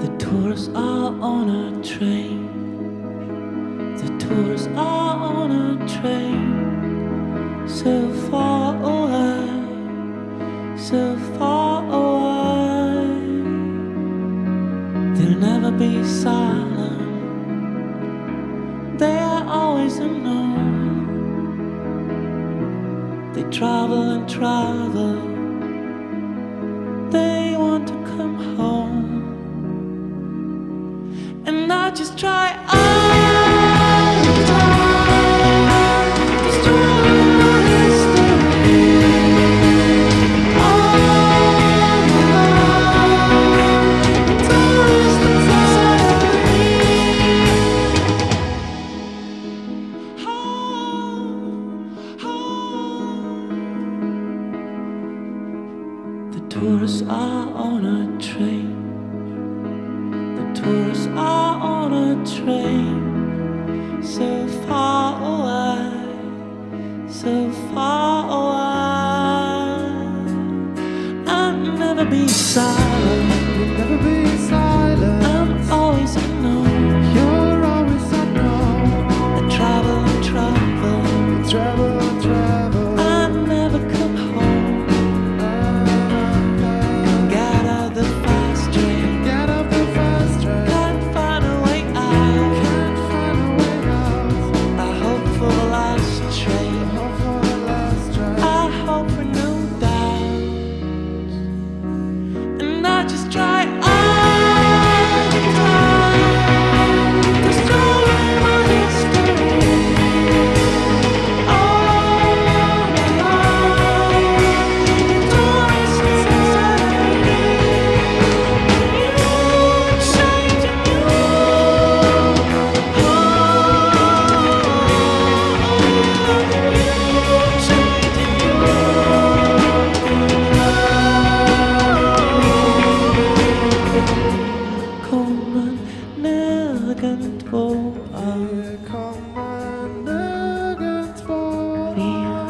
The tourists are on a train. The tourists are on a train. So far away, so far away. They'll never be silent. They are always unknown. They travel and travel. tourists are on a train. The tourists are on a train. So far away, so far away. I'll never be sad. me.